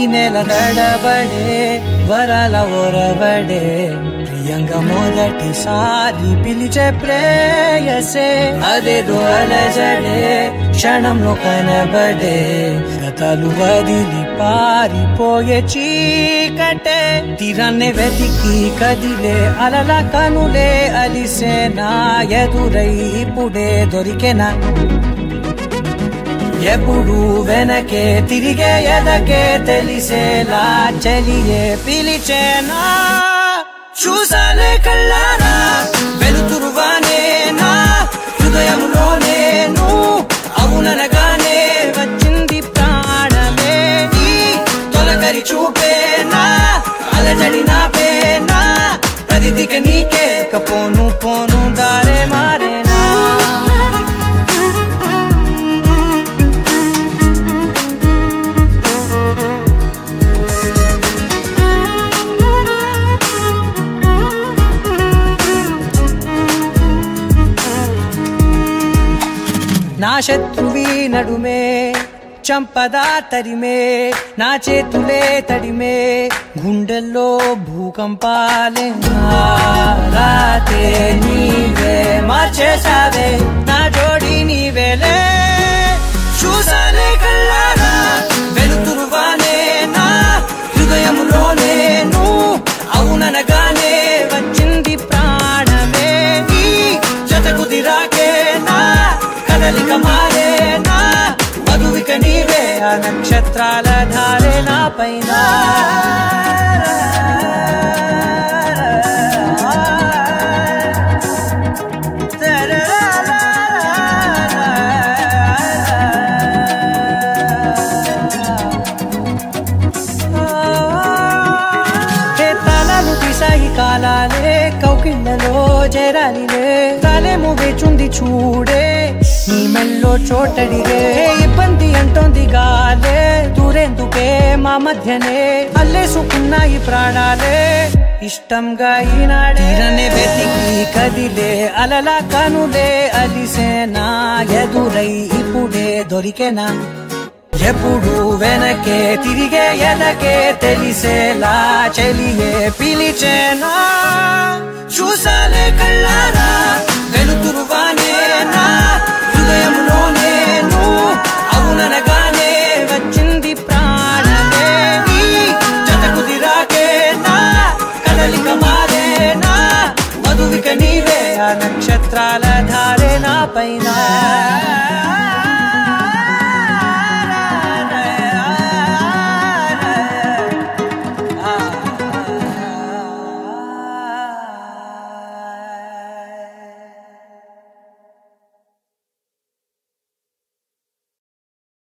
ఈ నెల నడబడే వరాల ఒరబడే ప్రియంగా మొదటిసారి పిలిచే ప్రేయసే. అదేదో అలజడే క్షణంలో కనబడే. గతాలు వదిలి పారిపోయే చీకటే. తీరాన్ని వెతికి కదిలే అలల కనులే అలిసే నా ఎదురై ఇప్పుడే దొరికెనా. ఎప్పుడు వెనకే తిరిగే ఎదకే తెలిసేలా చెలియే పిలిచేనా? చూసాలే కళ్ళారా వెలుతురువానే నా హృదయంలోనే అవుననగానే వచ్చింది ప్రాణమే. తొలగరి తొలకరి చూపేనా అలజడి నా పేనా ప్రతిదిక నీకే కపో శత్రువి నడుమే చంపదా తరిమే నా చేతులే తడిమే గుండెల్లో భూకంపాలే రాతే నీవే మార్చేసావే నా జోడి కదలిక మారేనా? మధువిక నీవే ఆ నక్షత్రాల ధారే నా పైన? కాలాలే కౌకిళ్ళలో చేరాలిలే తలేము వేచుంది చూడే. నీ మెల్లో చోటడిగే ఇబ్బంది అంటోంది గాలే. దూరేందుకే మా మధ్యనే అల్లేసుకున్నాయి ప్రాణాలే. ఇష్టంగా ఈనాడే తీరనే వెతికి కదిలే. అలల కనులే అలిసేనా ఎదురై ఇప్పుడే దొరికెనా. ఎప్పుడు వెనకే తిరిగే ఎదకే తెలిసేలా చెలియే పిలిచేనా. చూసాలే కళ్ళారా. त्राल धारे ना पैना।